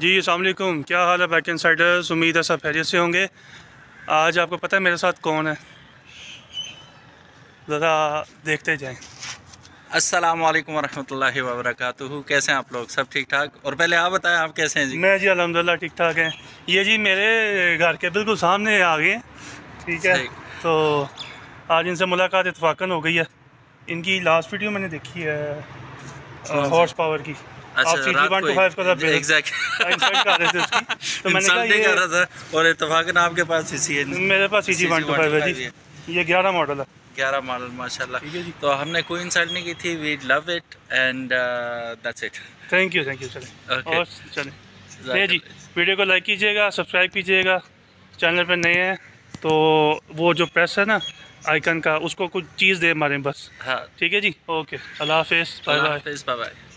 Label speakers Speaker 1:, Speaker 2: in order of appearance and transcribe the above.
Speaker 1: जी अलकुम क्या हाल है back siders उम्मीद है सब खैरियत से होंगे। आज आपको पता है मेरे साथ कौन है? ज़रा देखते जाएँ।
Speaker 2: अस्सलाम वालेकुम रहमतुल्लाहि व बरकातुहू कैसे हैं आप लोग? सब ठीक ठाक और पहले आप बताएँ आप कैसे हैं जी?
Speaker 1: मैं जी अलहमदिल्ला ठीक ठाक हैं। ये जी मेरे घर के बिल्कुल सामने आ गए ठीक है? तो आज इनसे मुलाकात इतफाक़न हो गई है। इनकी लास्ट वीडियो मैंने देखी है। हॉर्स पावर की।
Speaker 2: मैंने कहा ये कर रहा था और इत्तेफाकन आपके पास इसी है
Speaker 1: मेरे पास सी वन टू फाइव है जी। ये ग्यारह मॉडल है।
Speaker 2: ग्यारह मॉडल माशाल्लाह। तो हमने कोई इंसल्ट नहीं की थी we love it and that's it
Speaker 1: thank you thank you चलें और चलें। जी। वीडियो को लाइक कीजिएगा सब्सक्राइब कीजिएगा। चैनल पर नए हैं तो वो जो प्रेस है ना आइकन का उसको कुछ चीज़ दे हमारे बस
Speaker 2: हाँ।
Speaker 1: ठीक है जी? ओके अल्लाह हाफिज़। Bye bye
Speaker 2: bye bye